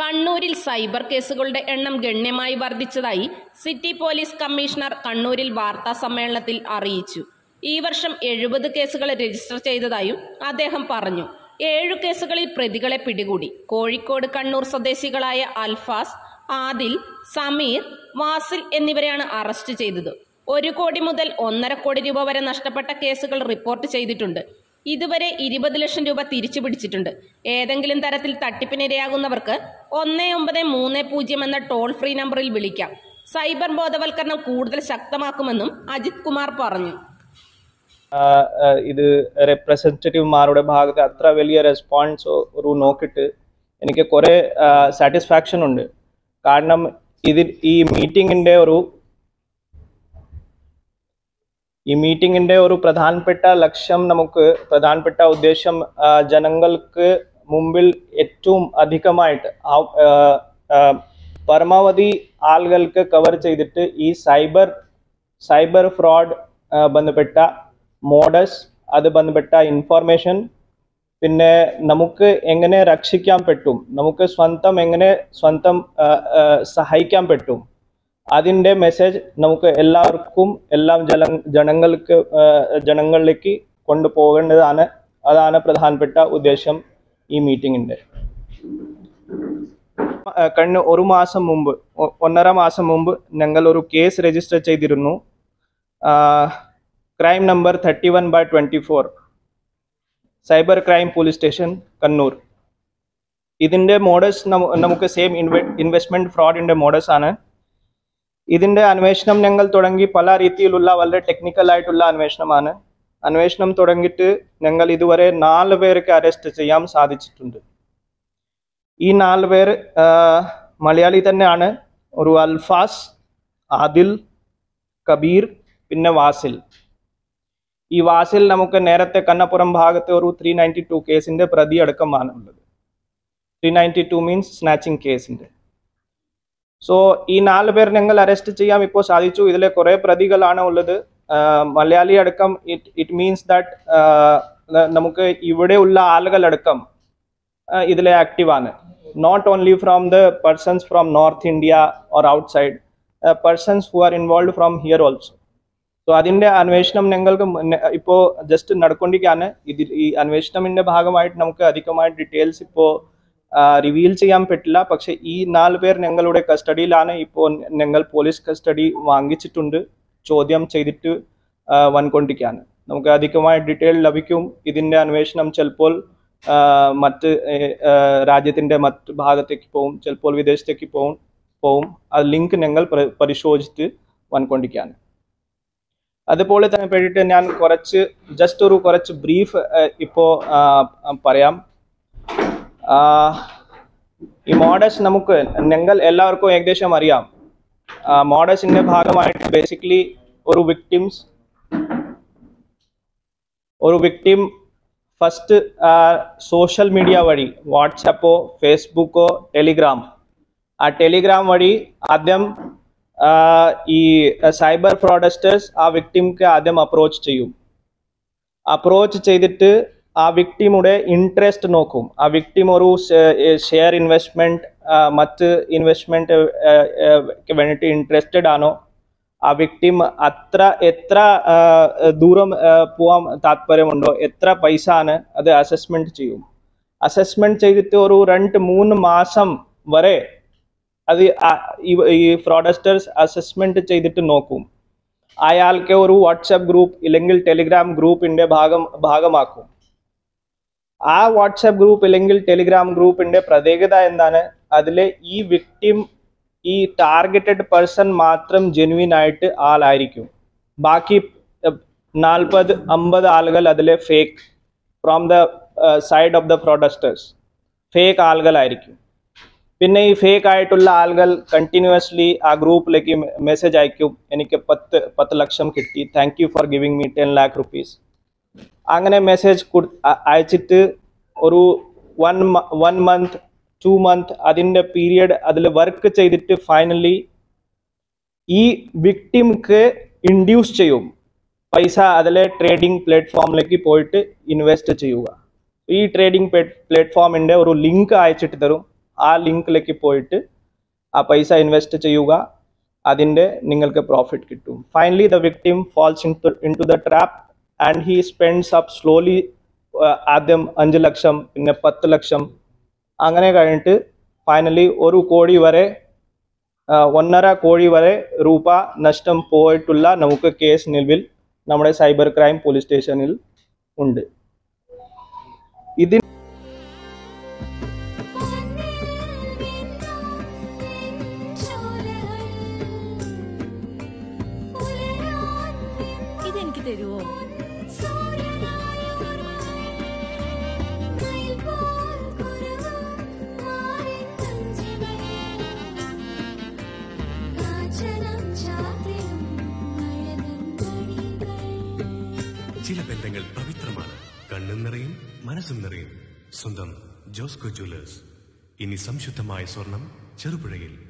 കണ്ണൂരിൽ സൈബർ കേസുകളുടെ എണ്ണം ഗണ്യമായി വർദ്ധിച്ചതായി സിറ്റി പോലീസ് കമ്മീഷണർ കണ്ണൂരിൽ വാർത്താ സമ്മേളനത്തിൽ അറിയിച്ചു. ഈ വർഷം എഴുപത് കേസുകൾ രജിസ്റ്റർ ചെയ്തതായും അദ്ദേഹം പറഞ്ഞു. ഏഴു കേസുകളിൽ പ്രതികളെ പിടികൂടി. കോഴിക്കോട് കണ്ണൂർ സ്വദേശികളായ അൽഫാസ് ആദിൽ സമീർ വാസിൽ എന്നിവരെയാണ് അറസ്റ്റ് ചെയ്തത്. ഒരു കോടി മുതൽ ഒന്നര കോടി രൂപ വരെ നഷ്ടപ്പെട്ട കേസുകൾ റിപ്പോർട്ട് ചെയ്തിട്ടുണ്ട്. ഇതുവരെ ഇരുപത് ലക്ഷം രൂപ തിരിച്ചു പിടിച്ചിട്ടുണ്ട്. ഏതെങ്കിലും തരത്തിൽ തട്ടിപ്പിനിരയാകുന്നവർക്ക് ഒന്ന് ഒമ്പത് മൂന്ന് പൂജ്യം എന്ന ടോൾ ഫ്രീ നമ്പറിൽ വിളിക്കാം. സൈബർ ബോധവൽക്കരണം കൂടുതൽ ശക്തമാക്കുമെന്നും അജിത് കുമാർ പറഞ്ഞു. ഇത് റെപ്രസെന്റേറ്റീവ്മാരുടെ ഭാഗത്ത് അത്ര വലിയ റെസ്പോൺസ് ഒരു നോക്കിയിട്ട് എനിക്ക് കുറേ സാറ്റിസ്ഫാക്ഷൻ ഉണ്ട്. കാരണം ഇതിൽ ഈ മീറ്റിങ്ങിന്റെ ഒരു ഈ മീറ്റിങ്ങിന്റെ ഒരു പ്രധാനപ്പെട്ട ലക്ഷ്യം നമുക്ക് പ്രധാനപ്പെട്ട ഉദ്ദേശം ജനങ്ങൾക്ക് മുമ്പിൽ ഏറ്റവും അധികമായിട്ട് പരമാവധി ആളുകൾക്ക് കവർ ചെയ്തിട്ട് ഈ സൈബർ സൈബർ ഫ്രോഡ് ബന്ധപ്പെട്ട മോഡസ് അത് ബന്ധപ്പെട്ട ഇൻഫോർമേഷൻ പിന്നെ നമുക്ക് എങ്ങനെ രക്ഷിക്കാൻ പറ്റും നമുക്ക് സ്വന്തം എങ്ങനെ സ്വന്തം സഹായിക്കാൻ പറ്റും അതിന്റെ മെസ്സേജ് നമുക്ക് എല്ലാവർക്കും എല്ലാം ജല ജനങ്ങൾക്ക് ജനങ്ങളിലേക്ക് കൊണ്ടുപോകേണ്ടതാണ്. അതാണ് പ്രധാനപ്പെട്ട ഉദ്ദേശം ഈ മീറ്റിങ്ങിന്റെ കഴിഞ്ഞ ഒരു മാസം മുമ്പ് ഒന്നര മാസം മുമ്പ് ഞങ്ങൾ ഒരു കേസ് രജിസ്റ്റർ ചെയ്തിരുന്നു. Crime number thirty one by twenty four cyber crime police station Kannur ഇതിന്റെ മോഡസ് നമുക്ക് സെയിം ഇൻവെ ഇൻവെസ്റ്റ്മെന്റ് ഫ്രോഡിന്റെ മോഡസ് ആണ്. ഇതിന്റെ അന്വേഷണം ഞങ്ങൾ തുടങ്ങി പല രീതിയിലുള്ള വളരെ ടെക്നിക്കൽ ആയിട്ടുള്ള അന്വേഷണമാണ്. അന്വേഷണം തുടങ്ങിയിട്ട് ഞങ്ങൾ ഇതുവരെ നാല് പേർക്ക് അറസ്റ്റ് ചെയ്യാൻ സാധിച്ചിട്ടുണ്ട്. ഈ നാല് പേർ മലയാളി തന്നെയാണ്. ഒരു അൽഫാസ് ആദിൽ കബീർ പിന്നെ വാസിൽ. ഈ വാസിൽ നമുക്ക് നേരത്തെ കണ്ണപ്പുറം ഭാഗത്തെ ഒരു ത്രീ നയന്റി ടു കേസിന്റെ പ്രതി three ninety two means snatching കേസിന്റെ സോ ഈ നാല് പേർ ഞങ്ങൾ അറസ്റ്റ് ചെയ്യാൻ ഇപ്പോൾ സാധിച്ചു. ഇതിലെ കുറെ പ്രതികളാണ് ഉള്ളത്. മലയാളി അടക്കം ഇറ്റ് ഇറ്റ് മീൻസ് ദാറ്റ് നമുക്ക് ഇവിടെയുള്ള ആളുകളടക്കം ഇതിലെ ആക്റ്റീവ് ആണ്. Not only from the persons from north India or outside persons who are involve from here also so അതിന്റെ അന്വേഷണം ഞങ്ങൾക്ക് ഇപ്പോൾ ഇപ്പോ ജസ്റ്റ് നടക്കൊണ്ടിരിക്കുകയാണ്. ഇതിൽ ഈ അന്വേഷണത്തിന്റെ ഭാഗമായിട്ട് നമുക്ക് അധികമായിട്ട് ഡീറ്റെയിൽസ് ഇപ്പോ റിവീൽ ചെയ്യാൻ പറ്റില്ല. പക്ഷെ ഈ നാല് പേർ ഞങ്ങളുടെ കസ്റ്റഡിയിലാണ്. ഇപ്പോൾ ഞങ്ങൾ പോലീസ് കസ്റ്റഡി വാങ്ങിച്ചിട്ടുണ്ട്. ചോദ്യം ചെയ്തിട്ട് വൻകൊണ്ടിരിക്കാൻ. നമുക്ക് അധികമായ ഡീറ്റെയിൽ ലഭിക്കും. ഇതിന്റെ അന്വേഷണം ചിലപ്പോൾ മറ്റ് രാജ്യത്തിന്റെ മറ്റ് ഭാഗത്തേക്ക് പോകും ചിലപ്പോൾ വിദേശത്തേക്ക് പോകും പോവും. ആ ലിങ്ക് ഞങ്ങൾ പരിശോധിച്ചിട്ട് വൻകൊണ്ടിരിക്കാൻ. അതുപോലെ തന്നെ വേണ്ടിയിട്ട് ഞാൻ കുറച്ച് ജസ്റ്റ് ഒരു കുറച്ച് ബ്രീഫ് ഇപ്പോൾ പറയാം. ഈ മോഡസ് നമുക്ക് ഞങ്ങൾ എല്ലാവർക്കും ഏകദേശം അറിയാം. മോഡസിന്റെ ഭാഗമായിട്ട് ബേസിക്കലി ഒരു വിക്ടിംസ് ഒരു വിക്ടിം ഫസ്റ്റ് സോഷ്യൽ മീഡിയ വഴി വാട്സപ്പോ ഫേസ്ബുക്കോ ടെലിഗ്രാം ആ ടെലിഗ്രാം വഴി ആദ്യം ഈ സൈബർ ഫ്രോഡസ്റ്റേഴ്സ് ആ വിക്ടിംക്ക് ആദ്യം അപ്രോച്ച് ചെയ്യും. അപ്രോച്ച് ചെയ്തിട്ട് ആ വിക്ടിമുടെ ഇൻട്രസ്റ്റ് നോക്കും. ആ വിക്ടിം ഒരു ഷെയർ ഇൻവെസ്റ്റ്മെന്റ് മറ്റ് ഇൻവെസ്റ്റ്മെന്റ് വേണ്ടിയിട്ട് ഇൻട്രസ്റ്റഡ് ആണോ? ആ വിക്ടിം അത്ര എത്ര ദൂരം പോവാൻ താല്പര്യമുണ്ടോ എത്ര പൈസ ആണ് അത് അസസ്മെന്റ് ചെയ്യും. അസസ്മെന്റ് ചെയ്തിട്ട് ഒരു രണ്ട് മൂന്ന് മാസം വരെ അത് ഈ ഫ്രോഡസ്റ്റേഴ്സ് അസസ്മെന്റ് ചെയ്തിട്ട് നോക്കും. അയാൾക്ക് ഒരു വാട്സപ്പ് ഗ്രൂപ്പ് ഇല്ലെങ്കിൽ ടെലിഗ്രാം ഗ്രൂപ്പിന്റെ ഭാഗം ഭാഗമാക്കും. ആ വാട്സാപ്പ് ഗ്രൂപ്പ് അല്ലെങ്കിൽ ടെലിഗ്രാം ഗ്രൂപ്പിന്റെ പ്രത്യേകത എന്താണ്? അതിൽ ഈ വിക്ടിം ഈ ടാർഗറ്റഡ് പേഴ്സൺ മാത്രം ജെനുവിൻ ആയിട്ട് ആളായിരിക്കും. ബാക്കി നാൽപ്പത് അമ്പത് ആളുകൾ അതിലെ fake from the side of the fraudsters fake ആളുകളായിരിക്കും. പിന്നെ ഈ ഫേക്ക് ആയിട്ടുള്ള ആളുകൾ കണ്ടിന്യൂസ്ലി ആ ഗ്രൂപ്പിലേക്ക് മെസ്സേജ് അയക്കും. എനിക്ക് പത്ത് പത്ത് ലക്ഷം കിട്ടി. Thank you for giving me ten lakh rupees അങ്ങനെ മെസ്സേജ് അയച്ചിട്ട് ഒരു one one month two month അതിന്റെ പീരിയഡ് അതിൽ വർക്ക് ചെയ്തിട്ട് ഫൈനലി ഈ വിക്ടിംക്ക് ഇൻഡ്യൂസ് ചെയ്യും. പൈസ അതിലെ ട്രേഡിംഗ് പ്ലാറ്റ്ഫോമിലേക്ക് പോയിട്ട് ഇൻവെസ്റ്റ് ചെയ്യുക. ഈ ട്രേഡിംഗ് പ്ലാറ്റ്ഫോമിന്റെ ഒരു ലിങ്ക് അയച്ചിട്ട് തരും. ആ ലിങ്കിലേക്ക് പോയിട്ട് ആ പൈസ ഇൻവെസ്റ്റ് ചെയ്യുക. അതിന്റെ നിങ്ങൾക്ക് പ്രോഫിറ്റ് കിട്ടും. Finally the victim falls into the trap and he spends up slowly ആദ്യം അഞ്ച് ലക്ഷം പിന്നെ പത്ത് ലക്ഷം. അങ്ങനെ കഴിഞ്ഞിട്ട് ഫൈനലി ഒരു കോടി വരെ ആ, ഒന്നര കോടി വരെ രൂപ നഷ്ടം പോയിട്ടുള്ള നമുക്ക് കേസ് നിലവിൽ നമ്മുടെ സൈബർ ക്രൈം പോലീസ് സ്റ്റേഷനിൽ ഉണ്ട്. ഇതിന് ഇതെനിക്ക് ചില ബന്ധങ്ങൾ പവിത്രമാണ്. കണ്ണും നിറയും മനസ്സും നിറയും. സ്വന്തം ജോസ്കോ ജ്വല്ലേഴ്സ്. ഇനി സംശുദ്ധമായ സ്വർണം ചെറുപുഴയിൽ.